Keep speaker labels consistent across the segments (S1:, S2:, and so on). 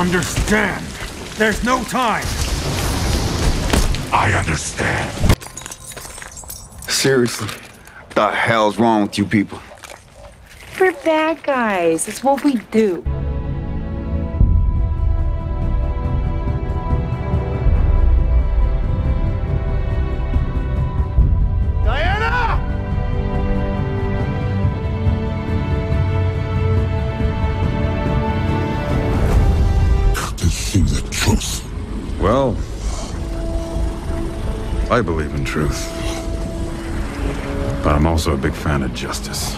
S1: understand. There's no time.
S2: I understand.
S3: Seriously, the hell's wrong with you people?
S4: We're bad guys. It's what we do.
S5: Well, I believe in truth. But I'm also a big fan of justice.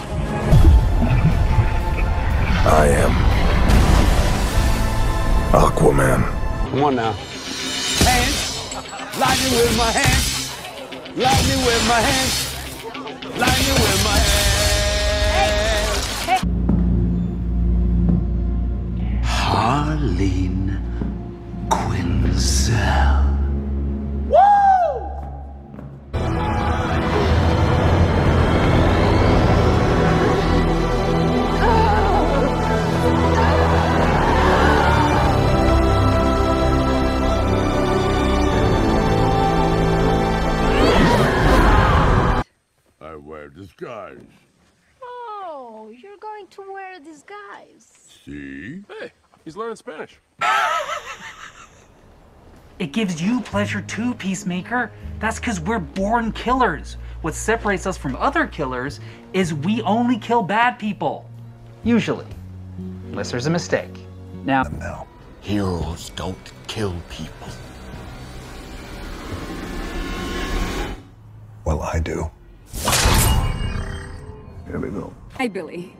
S6: I am Aquaman.
S7: Come on now. Hands. Lightning with my hands. Lightning with my hands. Lightning with my hands. Harleen Quinzel.
S2: I wear disguise.
S8: Oh, you're going to wear a disguise.
S2: See?
S9: Hey, he's learning Spanish.
S10: It gives you pleasure too, Peacemaker. That's because we're born killers. What separates us from other killers is we only kill bad people. Usually. Unless there's a mistake. Now,
S6: No.
S2: Heroes don't kill people.
S6: Well, I do. Here we go.
S8: Hi, Billy.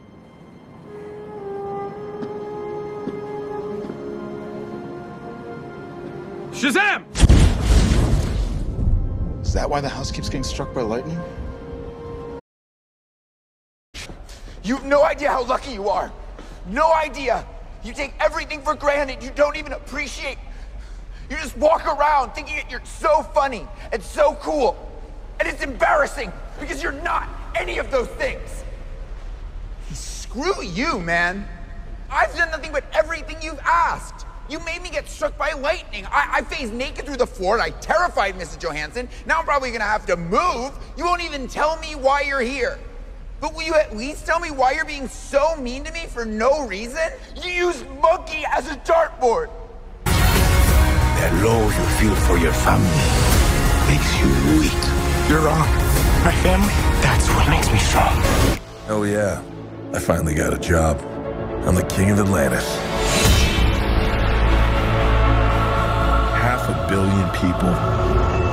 S9: Shazam!
S11: Is that why the house keeps getting struck by lightning?
S12: You have no idea how lucky you are. No idea. You take everything for granted. You don't even appreciate. You just walk around thinking that you're so funny and so cool. And it's embarrassing because you're not any of those things. Screw you, man. I've done nothing but everything you've asked. You made me get struck by lightning. I, I phased naked through the floor. and I terrified Mrs. Johansson. Now I'm probably gonna have to move. You won't even tell me why you're here. But will you at least tell me why you're being so mean to me for no reason? You used Monkey as a dartboard.
S2: That love you feel for your family makes you weak. You're wrong. My family, that's what makes me strong.
S6: Oh, yeah. I finally got a job. I'm the king of Atlantis. Billion people